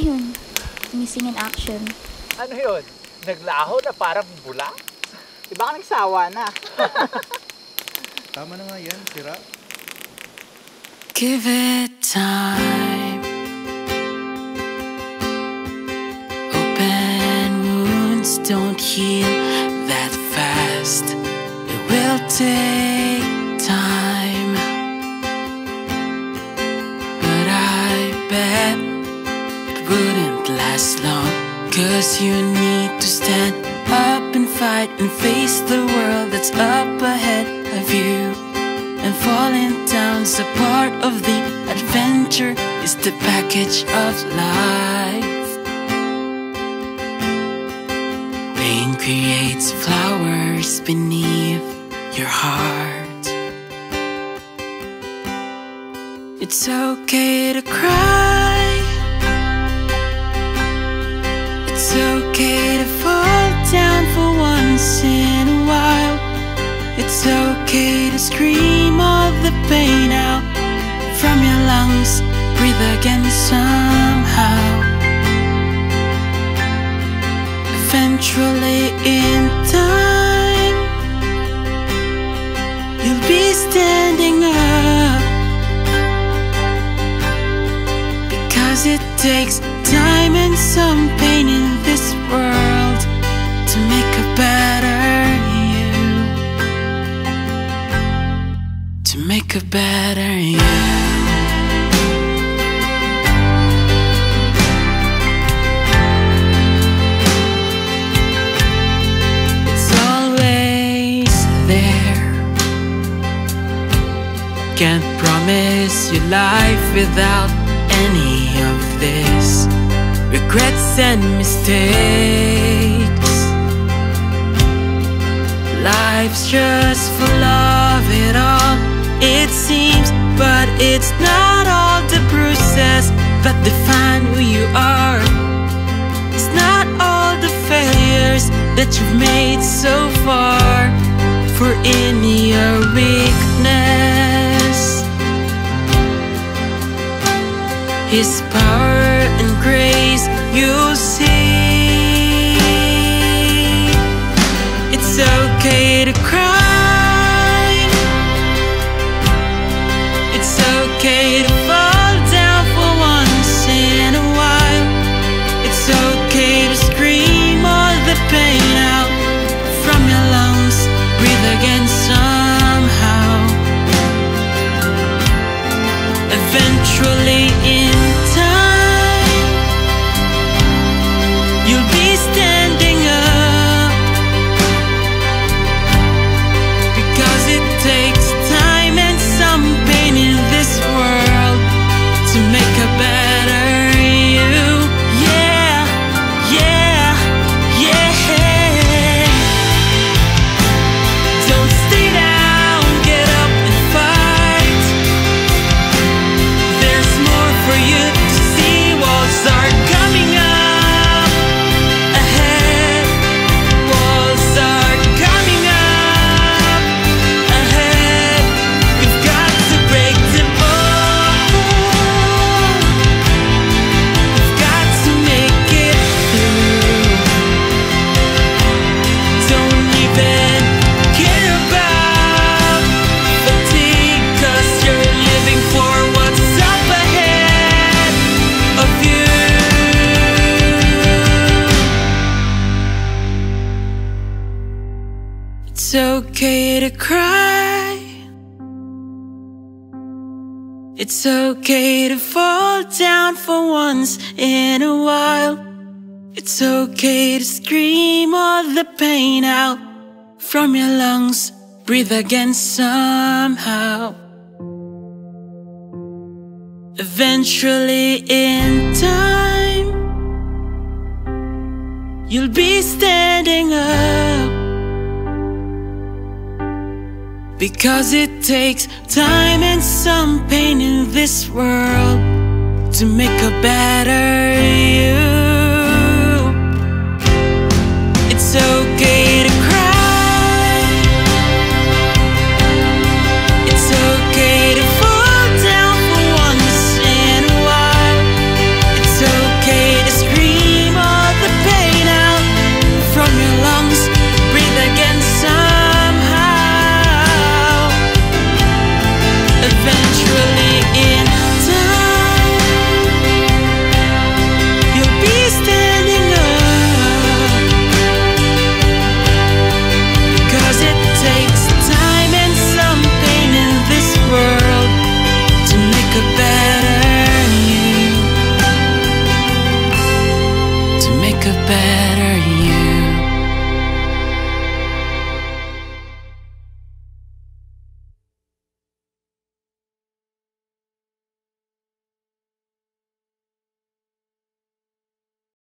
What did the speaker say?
Ayun, missing in action. Ano yun? Naglaho na parang bula? Iba ka nagsawa na. Tama na nga yan, sira. Give it time. Open wounds don't heal that fast. It will take it wouldn't last long. Cause you need to stand up and fight and face the world that's up ahead of you. And falling down's a part of the adventure, is the package of life. Pain creates flowers beneath your heart. It's okay to cry. Scream all the pain out from your lungs. Breathe again somehow. Eventually, in time, you'll be standing up. Because it takes time and some pain in this world to make a better make a better you. It's always there. Can't promise you life without any of this. Regrets and mistakes. Life's just full of it all, it seems. But it's not all the bruises that define who you are. It's not all the failures that you've made so far. For in your weakness, His power and grace you'll see. It's okay to cry. Eventually, in It's okay to cry. It's okay to fall down for once in a while. It's okay to scream all the pain out from your lungs. Breathe again somehow. Eventually, in time, you'll be standing up. Because it takes time and some pain in this world to make a better you. It's okay